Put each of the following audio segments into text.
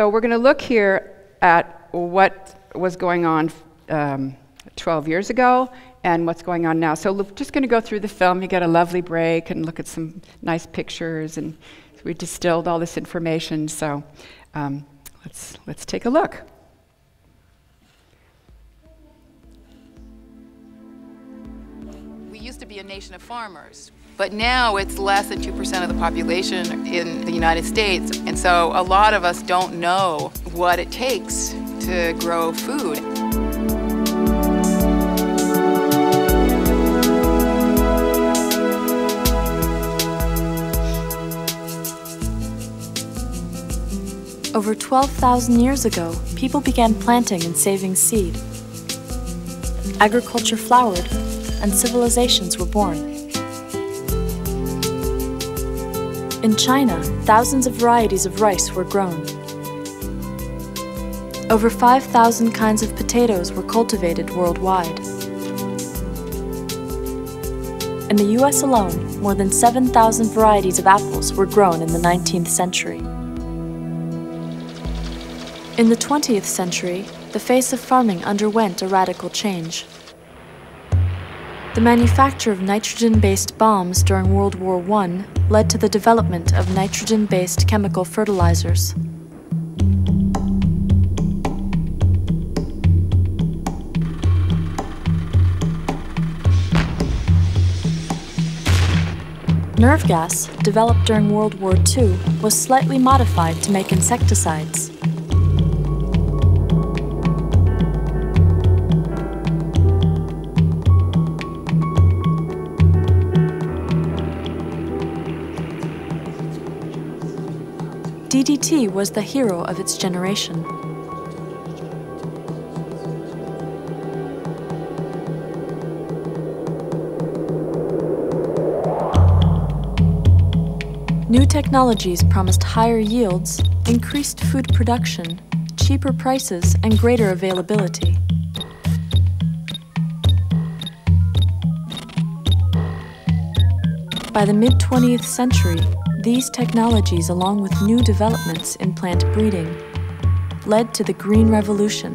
so we're going to look here at what was going on um, 12 years ago and what's going on now. So look, just going to go through the film. You get a lovely break and look at some nice pictures, and we distilled all this information. So um, let's let's take a look. We used to be a nation of farmers. But now it's less than 2% of the population in the United States. And so a lot of us don't know what it takes to grow food. Over 12,000 years ago, people began planting and saving seed. Agriculture flowered, and civilizations were born. In China, thousands of varieties of rice were grown. Over 5,000 kinds of potatoes were cultivated worldwide. In the US alone, more than 7,000 varieties of apples were grown in the 19th century. In the 20th century, the face of farming underwent a radical change. The manufacture of nitrogen-based bombs during World War I led to the development of nitrogen-based chemical fertilizers. Nerve gas, developed during World War II, was slightly modified to make insecticides. DDT was the hero of its generation. New technologies promised higher yields, increased food production, cheaper prices, and greater availability. By the mid-20th century, these technologies, along with new developments in plant breeding, led to the Green Revolution.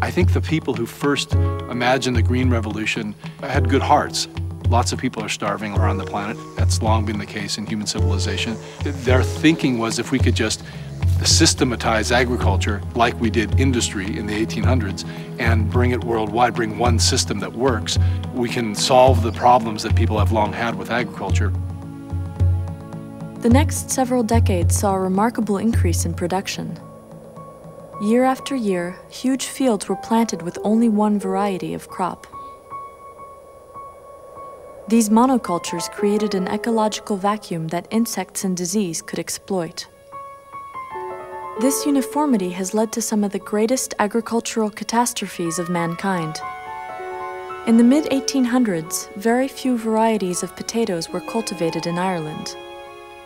I think the people who first imagined the Green Revolution had good hearts. Lots of people are starving around the planet. That's long been the case in human civilization. Their thinking was if we could just systematize agriculture like we did industry in the 1800s and bring it worldwide, bring one system that works, we can solve the problems that people have long had with agriculture. The next several decades saw a remarkable increase in production. Year after year, huge fields were planted with only one variety of crop. These monocultures created an ecological vacuum that insects and disease could exploit. This uniformity has led to some of the greatest agricultural catastrophes of mankind. In the mid-1800s, very few varieties of potatoes were cultivated in Ireland.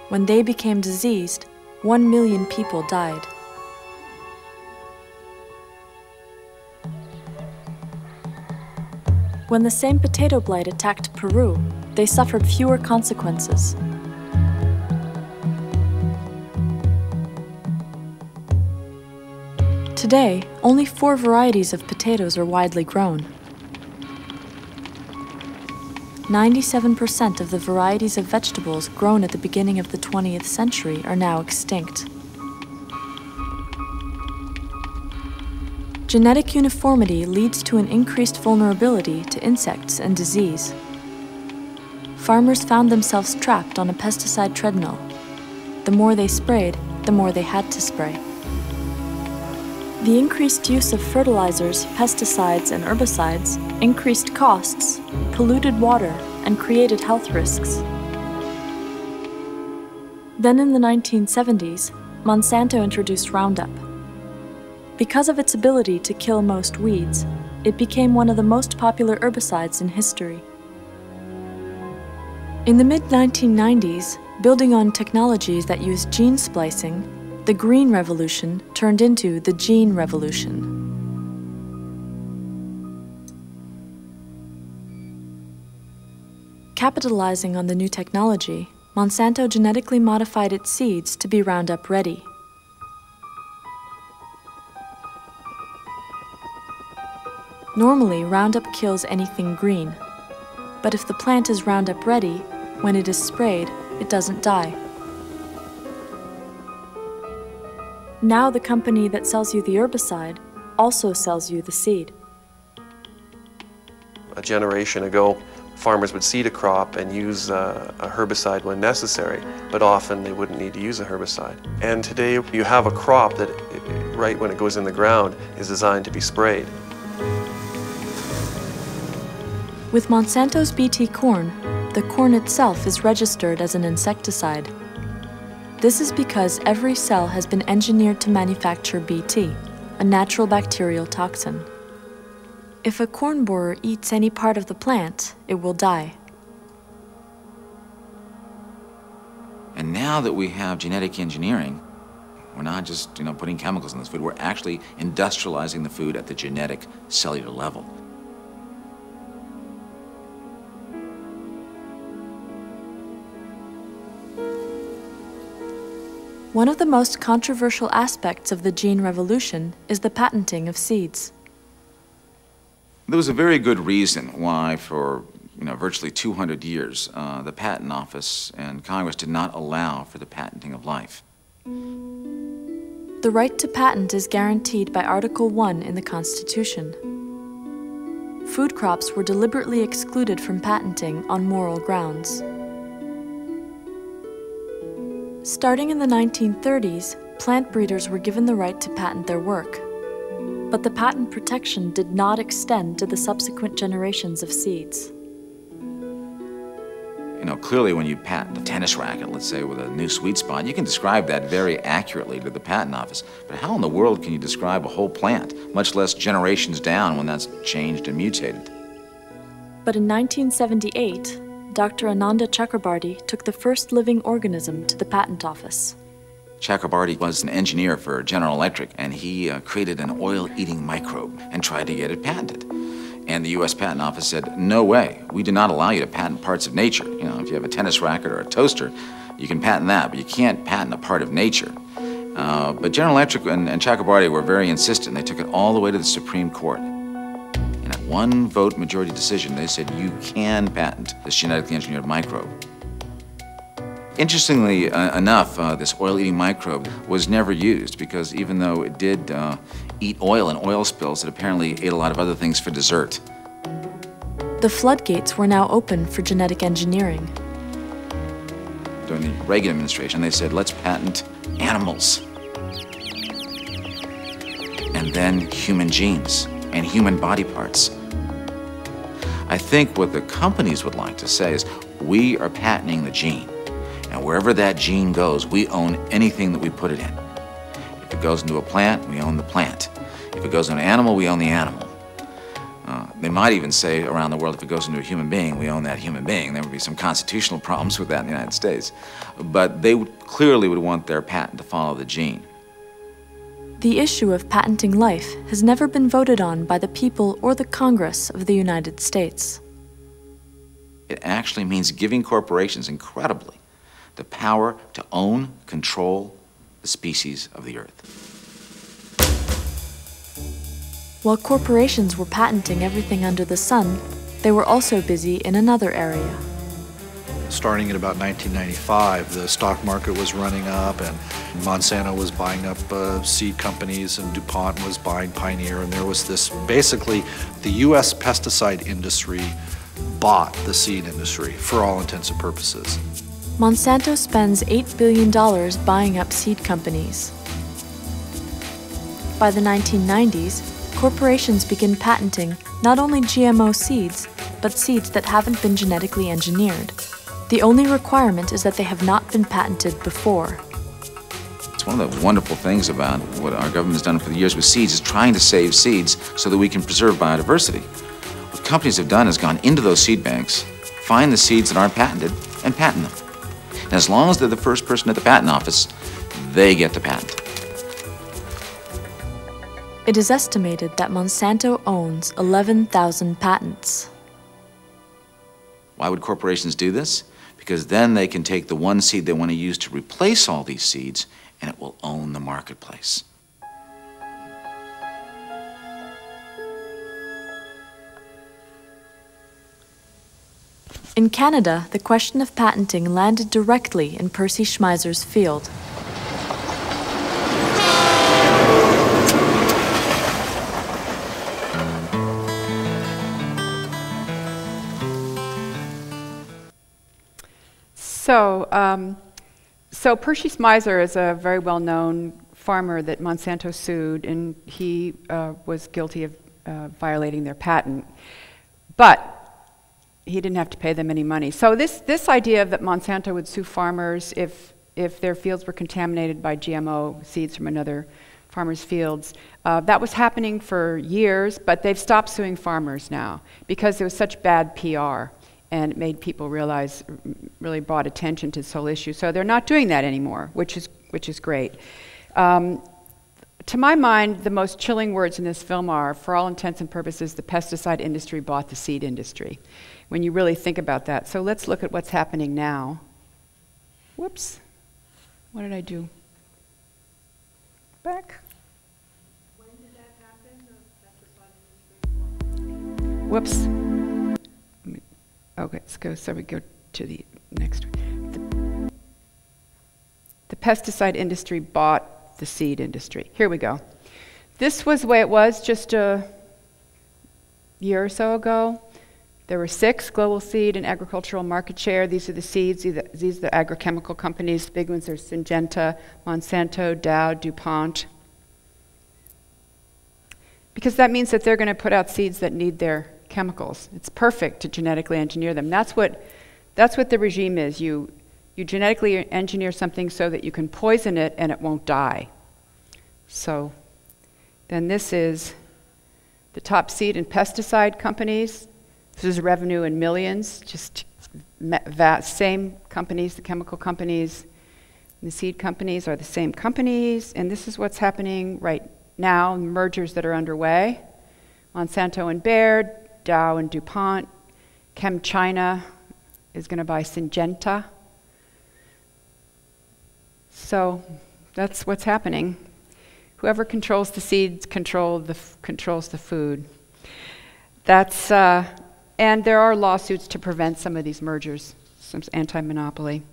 When they became diseased, one million people died. When the same potato blight attacked Peru, they suffered fewer consequences. Today, only four varieties of potatoes are widely grown. 97% of the varieties of vegetables grown at the beginning of the 20th century are now extinct. Genetic uniformity leads to an increased vulnerability to insects and disease. Farmers found themselves trapped on a pesticide treadmill. The more they sprayed, the more they had to spray. The increased use of fertilizers, pesticides, and herbicides increased costs, polluted water, and created health risks. Then in the 1970s, Monsanto introduced Roundup. Because of its ability to kill most weeds, it became one of the most popular herbicides in history. In the mid-1990s, building on technologies that use gene splicing, the Green Revolution turned into the Gene Revolution. Capitalizing on the new technology, Monsanto genetically modified its seeds to be Roundup ready. Normally, Roundup kills anything green. But if the plant is Roundup ready, when it is sprayed, it doesn't die. Now the company that sells you the herbicide also sells you the seed. A generation ago, farmers would seed a crop and use uh, a herbicide when necessary, but often they wouldn't need to use a herbicide. And today you have a crop that, right when it goes in the ground, is designed to be sprayed. With Monsanto's BT corn, the corn itself is registered as an insecticide. This is because every cell has been engineered to manufacture BT, a natural bacterial toxin. If a corn borer eats any part of the plant, it will die. And now that we have genetic engineering, we're not just you know putting chemicals in this food, we're actually industrializing the food at the genetic cellular level. One of the most controversial aspects of the gene revolution is the patenting of seeds. There was a very good reason why, for you know, virtually 200 years, uh, the Patent Office and Congress did not allow for the patenting of life. The right to patent is guaranteed by Article 1 in the Constitution. Food crops were deliberately excluded from patenting on moral grounds. Starting in the 1930s, plant breeders were given the right to patent their work. But the patent protection did not extend to the subsequent generations of seeds. You know, clearly when you patent a tennis racket, let's say with a new sweet spot, you can describe that very accurately to the patent office. But how in the world can you describe a whole plant, much less generations down when that's changed and mutated? But in 1978, Dr. Ananda Chakrabarty took the first living organism to the patent office. Chakrabarty was an engineer for General Electric, and he uh, created an oil-eating microbe and tried to get it patented. And the U.S. Patent Office said, no way, we do not allow you to patent parts of nature. You know, if you have a tennis racket or a toaster, you can patent that, but you can't patent a part of nature. Uh, but General Electric and, and Chakrabarty were very insistent. They took it all the way to the Supreme Court one vote majority decision, they said you can patent this genetically engineered microbe. Interestingly uh, enough, uh, this oil-eating microbe was never used because even though it did uh, eat oil and oil spills, it apparently ate a lot of other things for dessert. The floodgates were now open for genetic engineering. During the Reagan administration, they said, let's patent animals. And then human genes and human body parts. I think what the companies would like to say is we are patenting the gene. And wherever that gene goes, we own anything that we put it in. If it goes into a plant, we own the plant. If it goes into an animal, we own the animal. Uh, they might even say around the world, if it goes into a human being, we own that human being. There would be some constitutional problems with that in the United States. But they would, clearly would want their patent to follow the gene. The issue of patenting life has never been voted on by the people or the Congress of the United States. It actually means giving corporations, incredibly, the power to own, control the species of the earth. While corporations were patenting everything under the sun, they were also busy in another area starting in about 1995, the stock market was running up and Monsanto was buying up uh, seed companies and DuPont was buying Pioneer and there was this, basically the U.S. pesticide industry bought the seed industry for all intents and purposes. Monsanto spends $8 billion buying up seed companies. By the 1990s, corporations begin patenting not only GMO seeds, but seeds that haven't been genetically engineered. The only requirement is that they have not been patented before. It's one of the wonderful things about what our government has done for the years with seeds is trying to save seeds so that we can preserve biodiversity. What companies have done is gone into those seed banks, find the seeds that aren't patented, and patent them. And as long as they're the first person at the patent office, they get the patent. It is estimated that Monsanto owns 11,000 patents. Why would corporations do this? Because then they can take the one seed they want to use to replace all these seeds and it will own the marketplace. In Canada, the question of patenting landed directly in Percy Schmeiser's field. So, um, so Percy Schmeiser is a very well-known farmer that Monsanto sued, and he uh, was guilty of uh, violating their patent. But he didn't have to pay them any money. So this, this idea that Monsanto would sue farmers if, if their fields were contaminated by GMO seeds from another farmer's fields, uh, that was happening for years, but they've stopped suing farmers now because it was such bad PR and it made people realize, really brought attention to this whole issue. So they're not doing that anymore, which is, which is great. Um, to my mind, the most chilling words in this film are, for all intents and purposes, the pesticide industry bought the seed industry, when you really think about that. So let's look at what's happening now. Whoops. What did I do? Back. When did that happen? Whoops. Okay, let's go. So we go to the next one. The, the pesticide industry bought the seed industry. Here we go. This was the way it was just a year or so ago. There were six global seed and agricultural market share. These are the seeds. These are the agrochemical companies. The big ones are Syngenta, Monsanto, Dow, DuPont. Because that means that they're going to put out seeds that need their chemicals. It's perfect to genetically engineer them. That's what, that's what the regime is. You, you genetically engineer something so that you can poison it and it won't die. So then this is the top seed and pesticide companies. This is revenue in millions, just that same companies, the chemical companies, the seed companies are the same companies, and this is what's happening right now, mergers that are underway. Monsanto and Bayer, Dow and DuPont. ChemChina is going to buy Syngenta. So that's what's happening. Whoever controls the seeds control the controls the food. That's, uh, and there are lawsuits to prevent some of these mergers, some anti-monopoly.